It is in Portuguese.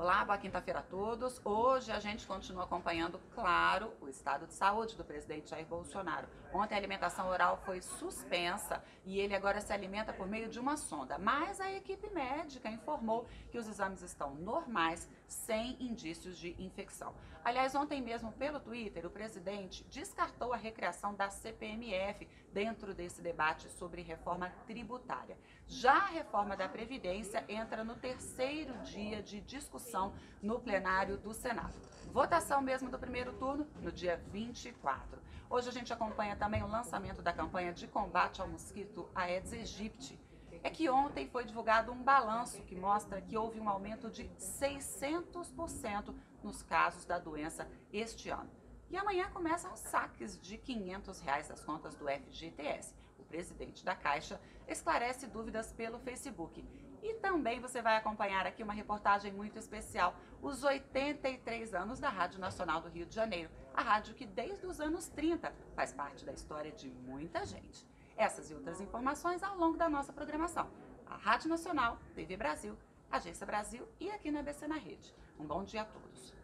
Olá, boa quinta-feira a todos. Hoje a gente continua acompanhando, claro, o estado de saúde do presidente Jair Bolsonaro. Ontem a alimentação oral foi suspensa e ele agora se alimenta por meio de uma sonda. Mas a equipe médica informou que os exames estão normais, sem indícios de infecção. Aliás, ontem mesmo pelo Twitter, o presidente descartou a recriação da CPMF dentro desse debate sobre reforma tributária. Já a reforma da Previdência entra no terceiro dia de discussão no plenário do Senado. Votação mesmo do primeiro turno no dia 24. Hoje a gente acompanha também o lançamento da campanha de combate ao mosquito Aedes aegypti. É que ontem foi divulgado um balanço que mostra que houve um aumento de 600% nos casos da doença este ano. E amanhã começam saques de 500 reais das contas do FGTS. Presidente da Caixa esclarece dúvidas pelo Facebook e também você vai acompanhar aqui uma reportagem muito especial, os 83 anos da Rádio Nacional do Rio de Janeiro, a rádio que desde os anos 30 faz parte da história de muita gente. Essas e outras informações ao longo da nossa programação. A Rádio Nacional, TV Brasil, Agência Brasil e aqui na ABC na Rede. Um bom dia a todos.